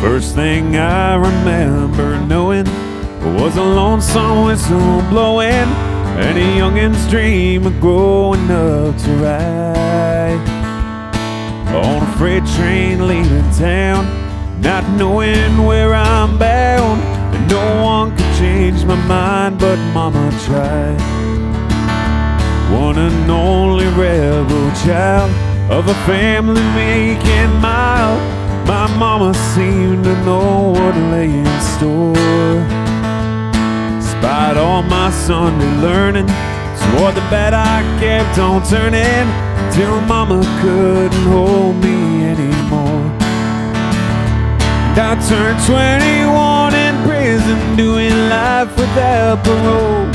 First thing I remember knowing was a lonesome whistle blowing and a youngin's dream of growing up to ride on a freight train leaving town, not knowing where I'm bound, and no one could change my mind, but Mama tried. One and only rebel child of a family making mild. My mama seemed to know what lay in store. Despite all my Sunday learning, toward the bed I kept on turning till mama couldn't hold me anymore. And I turned 21 in prison, doing life without parole.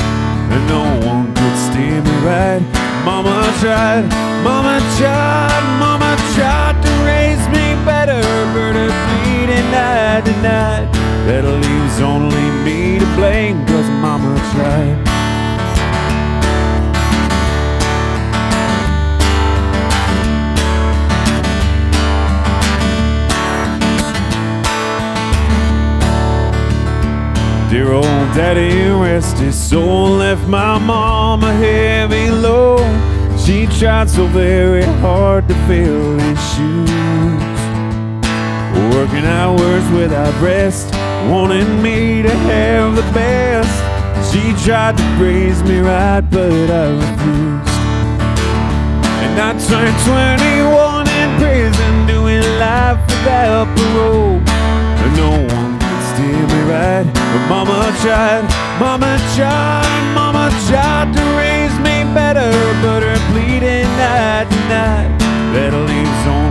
And no one could steer me right. Mama tried, mama tried, bleeding night to night. That leaves only me to blame, cause mama tried. Dear old daddy, rest his soul, left my mom a heavy load. She tried so very hard to fill his shoes. Working hours without rest, wanting me to have the best. She tried to raise me right, but I refused. And I turned 21 in prison, doing life without parole. And no one could steer me right. But mama tried, mama tried, mama tried to raise me better, but her bleeding to night. That leaves only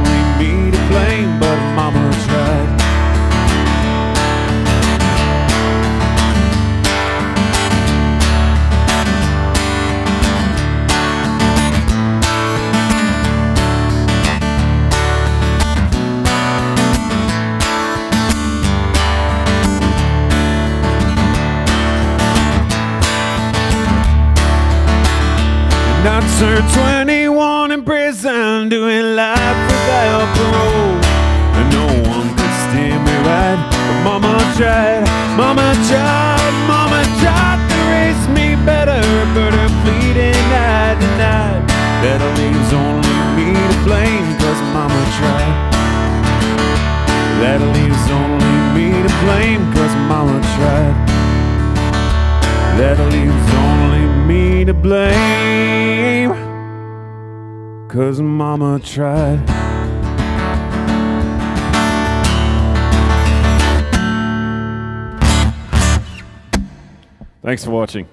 turned 21 in prison, doing life without parole. And no one could steer me right. But mama tried, mama tried, mama tried to raise me better. But her night to night, that leaves only me to blame, cause mama tried. That leaves only me to blame, cause mama tried. That leaves only me to blame. Cause mama tried. Thanks for watching.